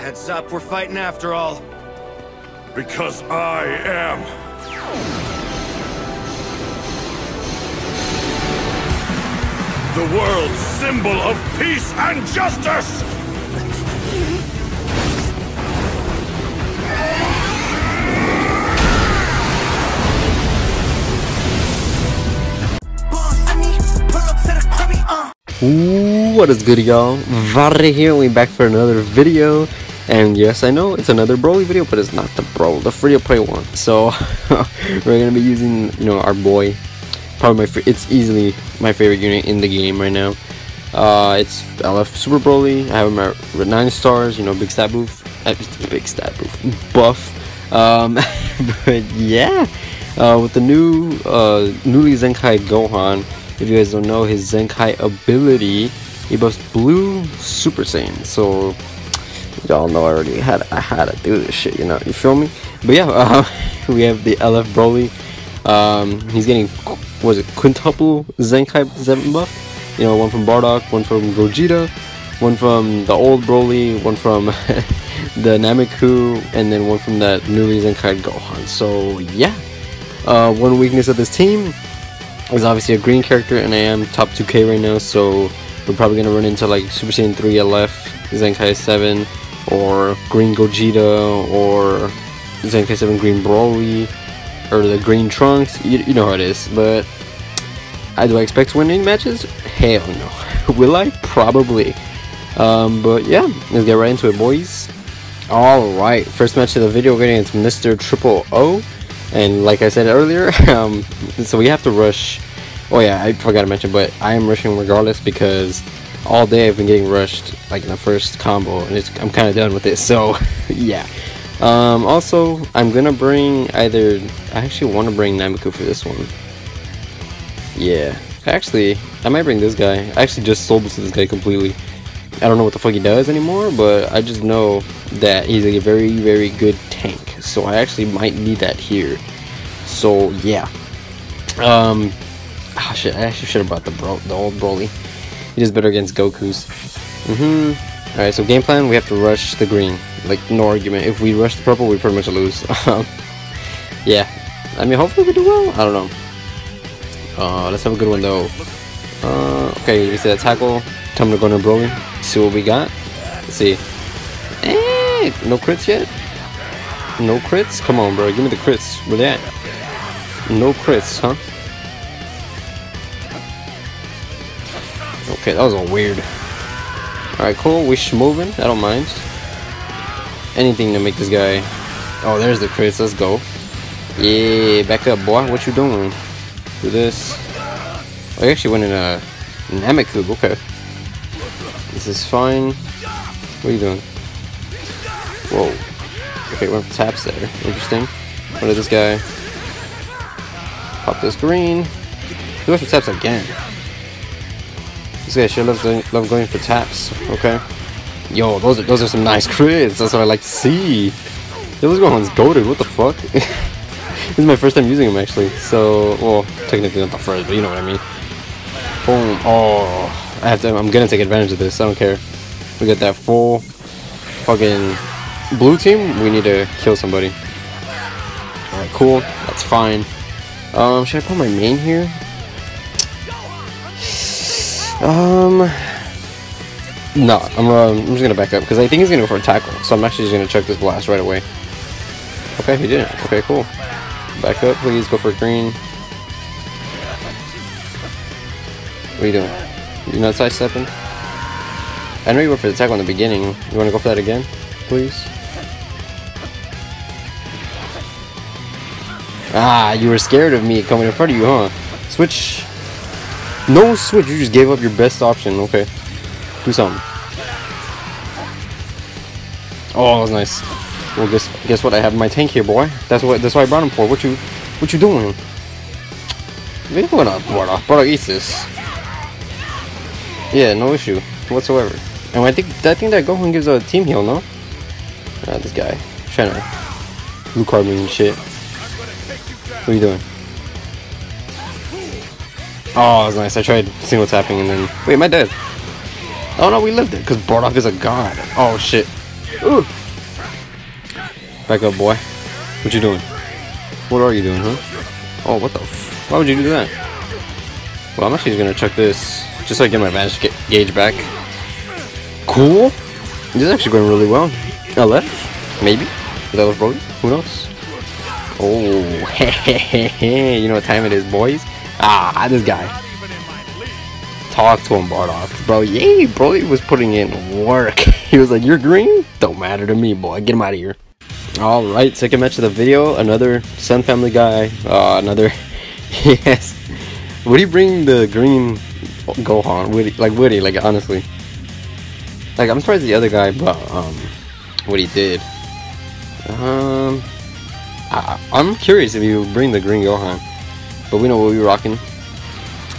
Heads up, we're fighting after all. Because I am. The world's symbol of peace and justice! Ooh, what is good y'all? Varre here, we back for another video. And yes, I know it's another Broly video, but it's not the Bro, the free to play one. So we're gonna be using, you know, our boy. Probably my, it's easily my favorite unit in the game right now. Uh, it's LF Super Broly. I have him at nine stars. You know, big stat boost, uh, big stat boost, buff. Um, but yeah, uh, with the new uh, newly Zenkai Gohan. If you guys don't know his Zenkai ability, he buffs Blue Super Saiyan. So y'all know I already had I had to do this shit. You know, you feel me? But yeah, uh, we have the LF Broly. Um, he's getting was it quintuple Zenkai Seven buff? You know, one from Bardock, one from Gogeta, one from the old Broly, one from the Nameku, and then one from that newly Zenkai Gohan. So yeah, uh, one weakness of this team is obviously a green character, and I am top 2k right now, so we're probably gonna run into like Super Saiyan 3 LF, Zenkai 7, or Green Gogeta, or Zenkai 7 Green Broly, or the Green Trunks. You, you know how it is, but I do I expect to win any matches? Hell no. Will I? Probably. Um, but yeah, let's get right into it, boys. Alright, first match of the video, we're getting into Mr. Triple O. And like I said earlier, um, so we have to rush. Oh yeah, I forgot to mention, but I am rushing regardless because all day I've been getting rushed like in the first combo, and I'm kind of done with it. So yeah. Um, also, I'm gonna bring either. I actually want to bring Nameku for this one. Yeah, actually, I might bring this guy. I actually just sold this to this guy completely. I don't know what the fuck he does anymore, but I just know that he's a very, very good tank. So I actually might need that here. So yeah. Um. Ah shit! I actually should have brought the bro, the old Broly. He does better against Goku's. Mm-hmm. All right. So game plan: we have to rush the green. Like no argument. If we rush the purple, we pretty much lose. yeah. I mean, hopefully we do well. I don't know. Uh, let's have a good one though. Uh, okay, we see that tackle. Time to go into Broly. See what we got. Let's see. Eh, no crits yet. No crits? Come on, bro. Give me the crits. Where they at? No crits, huh? Okay, that was all weird. Alright, cool. We moving. I don't mind. Anything to make this guy... Oh, there's the crits. Let's go. Yeah, back up, boy. What you doing? Do this. Oh, I actually went in a Nameku. Okay. This is fine. What are you doing? Whoa. Okay, went for taps there. Interesting. What is this guy? Pop this green. He went for taps again. This guy sure loves love going for taps. Okay. Yo, those are those are some nice crits. That's what I like to see. Yo, this Gohan's goaded. What the fuck? this is my first time using him actually. So, well, technically not the first, but you know what I mean. Boom. Oh, I have to. I'm gonna take advantage of this. I don't care. We got that full fucking blue team. We need to kill somebody. All right, cool. That's fine. Um, should I put my main here? Um, no. I'm. Uh, I'm just gonna back up because I think he's gonna go for a tackle. So I'm actually just gonna check this blast right away. Okay, he didn't. Okay, cool. Back up, please. Go for green. What are you doing? You're not sidestepping? I know you went for the tackle in the beginning. You want to go for that again, please? Ah, you were scared of me coming in front of you, huh? Switch. No switch. You just gave up your best option. Okay. Do something. Oh, that was nice. Well, guess guess what? I have my tank here, boy. That's what. That's what I brought him for. What you What you doing? What up, Bardock? Bardock eats this. Yeah, no issue whatsoever. And I think I think that Gohan gives a team heal, no? Ah, this guy trying to blue card me and shit. What are you doing? Oh, that was nice. I tried single tapping and then wait, am I dead? Oh no, we lived it because Bardock is a god. Oh shit. Ooh. Back up, boy. What you doing? What are you doing, huh? Oh, what the Why would you do that? Well, I'm actually just gonna check this. Just so I get my ga gauge back. Cool. This is actually going really well. LF? Maybe? That was probably? Who knows? Oh, hey, hey, hey, hey. you know what time it is, boys? Ah, this guy. Talk to him, Bardock. Bro, yay, bro, he was putting in work. he was like, you're green? Don't matter to me, boy. Get him out of here. Alright, second match of the video. Another Son Family guy. Uh, another... yes. Would he bring the green Gohan? Would he, like, would he? Like, honestly. Like, I'm surprised the other guy, but, um, what he did. Um... I, am curious if you bring the green Gohan. But we know what we're rocking.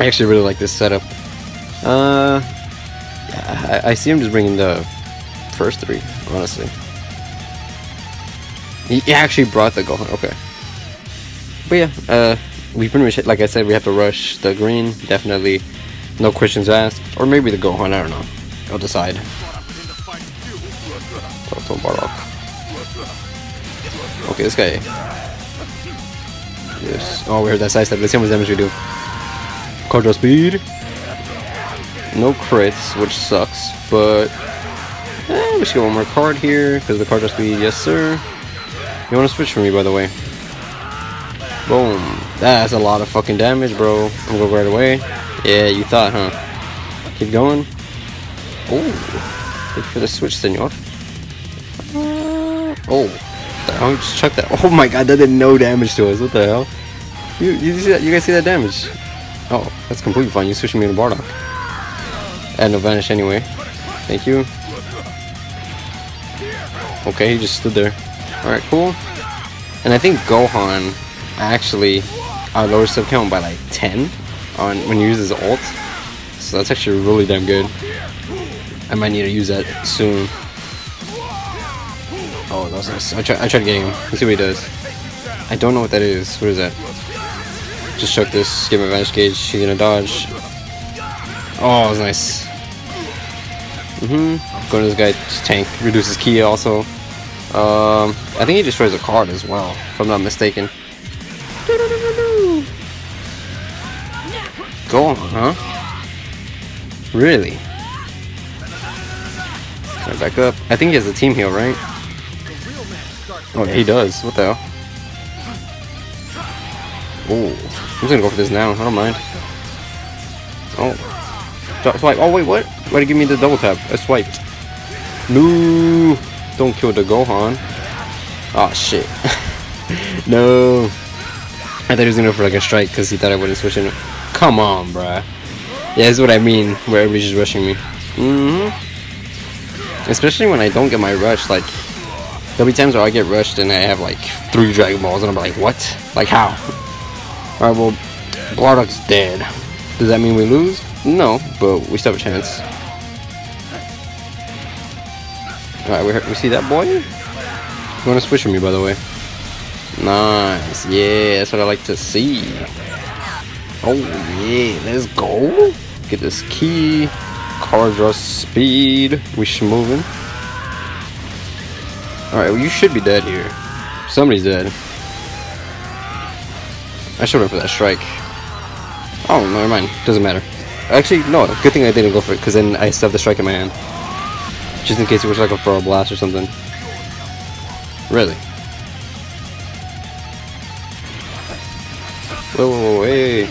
I actually really like this setup. Uh, I, I see him just bringing the first three, honestly. He actually brought the Gohan, okay. But yeah, uh, we pretty much, like I said, we have to rush the green, definitely. No questions asked. Or maybe the Gohan, I don't know. I'll decide. Okay, this guy. Yes. Oh, we heard that side step. Let's see how much damage we do. Card speed. No crits, which sucks, but eh, we should get one more card here because the card draw speed. Yes, sir. You want to switch for me, by the way? Boom. That's a lot of fucking damage, bro. I'm gonna go right away. Yeah, you thought, huh? Keep going. Oh, good for the switch, senor. Uh, oh. Hell? Just chuck that. Oh my god, that did no damage to us. What the hell? You, you see that? You guys see that damage? Oh, that's completely fine. You switching me to Bardock. And no vanish anyway. Thank you. Okay, he just stood there. Alright, cool. And I think Gohan actually uh, lowers sub count by like 10 on when he uses ult. So that's actually really damn good. I might need to use that soon. Oh, that was nice. I, try, I tried getting him. Let's see what he does. I don't know what that is. What is that? Just chuck this. Give him advantage gauge. He's gonna dodge. Oh, that was nice. Mm-hmm. Going to this guy, just tank. Reduces ki also. Um, I think he destroys a card as well, if I'm not mistaken. Go on, huh? Really? Back up? I think he has a team heal, right? Oh, he does. What the hell? Oh, I'm just gonna go for this now. I don't mind. Oh, swipe. Oh wait, what? Why did he give me the double tap? I swiped. No, don't kill the Gohan. Oh shit. no. I thought he was gonna go for like a strike because he thought I wouldn't switch in. Come on, bruh. Yeah, that's what I mean. Where everybody's just rushing me. Mm hmm Especially when I don't get my rush, like There'll be times where I get rushed and I have like three Dragon Balls and I'm like, what? Like how? Alright, well, Bardock's dead. Does that mean we lose? No, but we still have a chance. Alright, we, we see that boy? You wanna switch with me, by the way? Nice. Yeah, that's what I like to see. Oh, yeah. Let's go. Get this ki. Card draw speed. We should moving. Alright, well you should be dead here. Somebody's dead. I should have for that strike. Oh, never mind. Doesn't matter. Actually, no. Good thing I didn't go for it, because then I still have the strike in my hand. Just in case it was like a throw a blast or something. Really? Whoa, whoa, whoa, hey.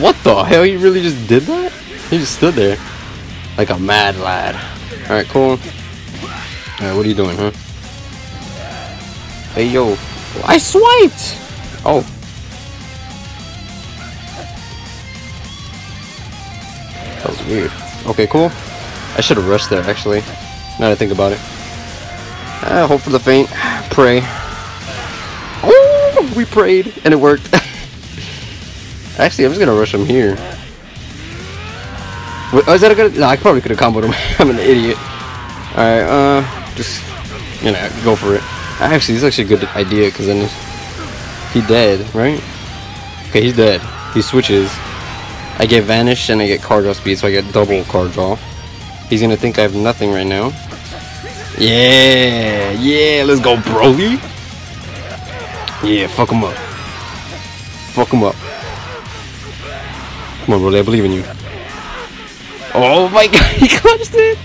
What the hell? He really just did that? He just stood there. Like a mad lad. Alright, cool. Alright, what are you doing, huh? Hey, yo. I swiped! Oh. That was weird. Okay, cool. I should have rushed there, actually. Now that I think about it. Uh, hope for the faint. Pray. Oh! We prayed, and it worked. actually, I'm just gonna rush him here. Wait, oh, is that a good? No, I probably could have comboed him. I'm an idiot. Alright, uh just you know go for it. Actually, this is actually a good idea because then he dead, right? Okay, he's dead. He switches. I get vanish and I get card draw speed, so I get double card draw. He's gonna think I have nothing right now. Yeah, yeah, let's go, Broly. Yeah, fuck him up. Fuck him up. Come on, Broly, I believe in you. Oh my god, he clutched it!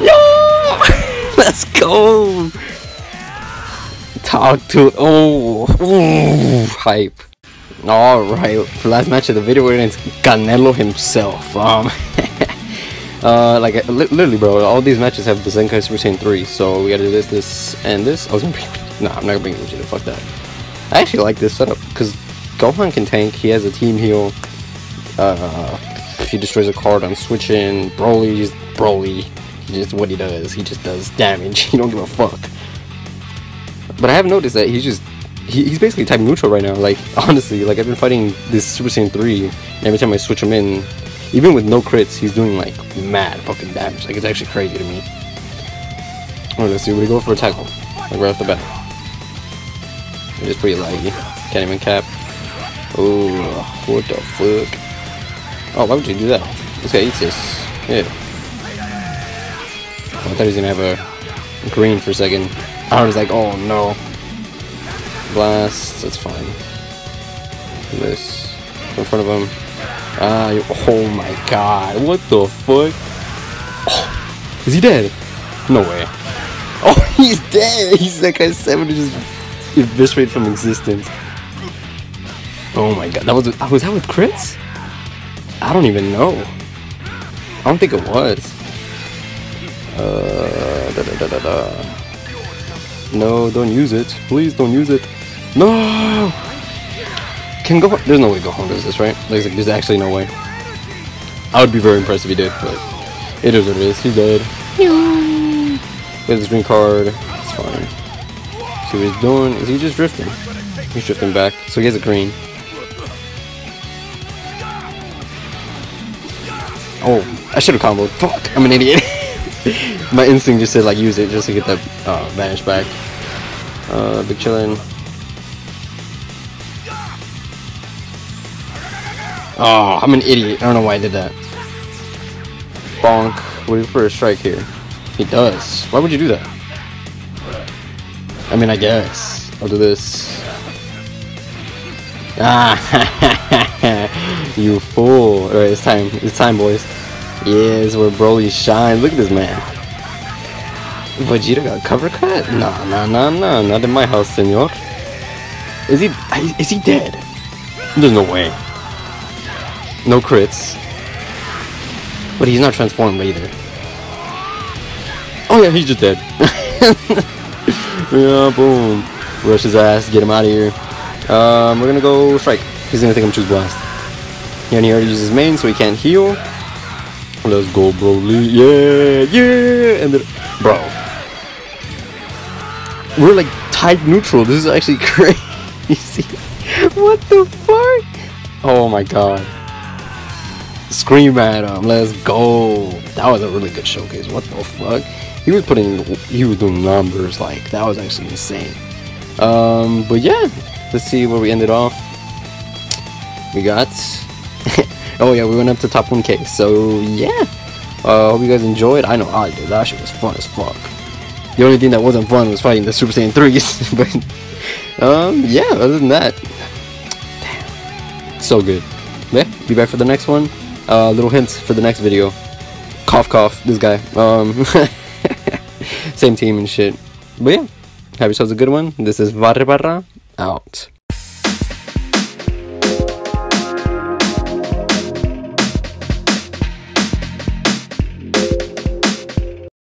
Yo! Let's go! Talk to Oh, ooh, hype. Alright, last match of the video, we're against Canelo himself. Um, uh, like, li literally, bro, all these matches have the Zenkai Super Saiyan 3, so we gotta do this, this, and this. I was gonna bring. Nah, I'm not gonna bring Vegeta, fuck that. I actually like this setup, because Gohan can tank, he has a team heal. Uh, if he destroys a card I'm switching. Broly, Broly, just what he does. He just does damage. He don't give a fuck. But I have noticed that he's just he, he's basically type neutral right now. Like honestly, like I've been fighting this Super Saiyan three. And every time I switch him in, even with no crits, he's doing like mad fucking damage. Like it's actually crazy to me. Alright, let's see. We go for a tackle. Like right off the bat. It is pretty laggy. Can't even cap. Oh, what the fuck? Oh, why would you do that? This guy eats this. Yeah. I thought he was gonna have a green for a second. I was like, oh no. Blast, that's fine. This. In front of him. Ah, oh my god. What the fuck? Oh, is he dead? No way. Oh, he's dead! He's that guy's seven just eviscerated from existence. Oh my god, that was was that with crits? I don't even know. I don't think it was. Uh, da, da, da, da, da. No, don't use it. Please don't use it. No! Can go. There's no way Gohan does this, right? There's, there's actually no way. I would be very impressed if he did, but it is what it is. He's dead. Has his green card. It's fine. See what he's doing? Is he just drifting? He's drifting back. So he has a green. Oh, I should have comboed. Fuck, I'm an idiot. My instinct just said like use it just to get that uh, vanish back. Uh, big chillin'. Oh, I'm an idiot. I don't know why I did that. Bonk. Waiting for a strike here. He does. Why would you do that? I mean, I guess. I'll do this. Ah, you fool. Alright, it's time. It's time, boys. Yeah, this is where Broly shines. Look at this man. Vegeta got cover cut? Nah, nah, nah, nah. Not in my house, senor. Is he... Is he dead? There's no way. No crits. But he's not transformed either. Oh yeah, he's just dead. yeah, boom. Rush his ass, get him out of here. Um, we're gonna go strike. He's gonna think I'm choose blast. Yeah, and he already uses main, so he can't heal. Let's go, bro. Yeah, yeah. And then, bro, we're like type neutral. This is actually crazy. what the fuck? Oh my god. Scream at him. Let's go. That was a really good showcase. What the fuck? He was putting, he was doing numbers like that was actually insane. Um, but yeah, let's see where we ended off. We got, oh yeah, we went up to top 1k. So yeah, uh, hope you guys enjoyed. I know I did. That shit was fun as fuck. The only thing that wasn't fun was fighting the Super Saiyan 3s. but um, yeah, other than that, damn, so good. Yeah, be back for the next one. Uh, little hints for the next video. Cough, cough. This guy. Um, same team and shit. But yeah, have yourselves a good one. This is Varebarra out.